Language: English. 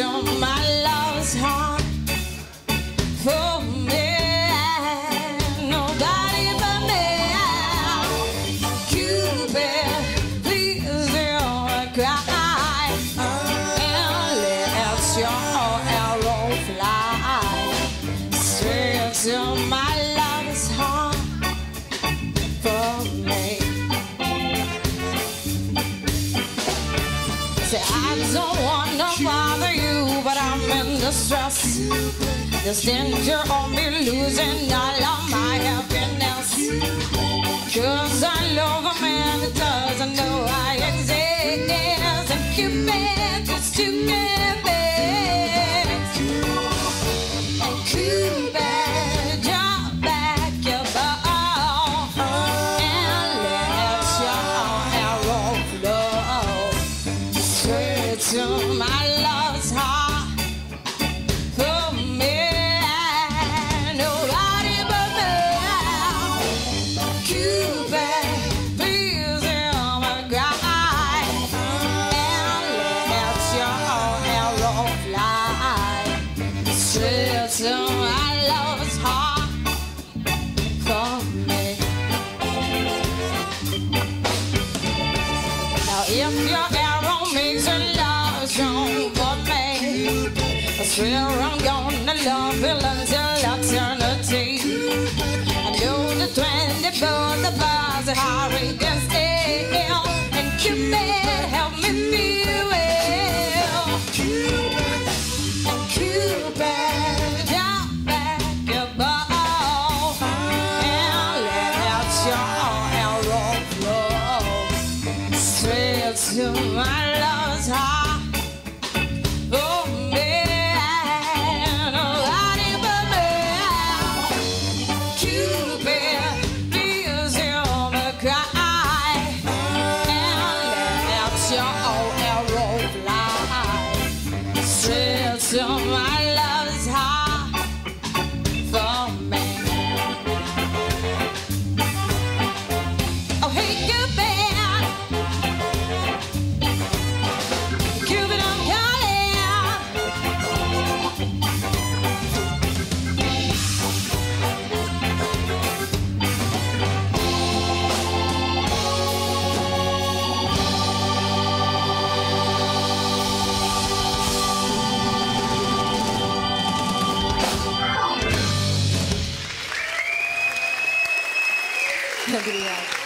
on my don't want to bother you, but I'm in distress. There's danger of me losing all of my happiness. Cause I love to my love's heart. For me, nobody but me. Please let your arrow fly straight to my heart. For me. Now if your I swear I'm gonna love you until eternity. I know the twenty-four, the bars are can still, and Cupid help me feel Cupid, drop back and let your arrow flow straight to my love's heart. Straight Obrigada.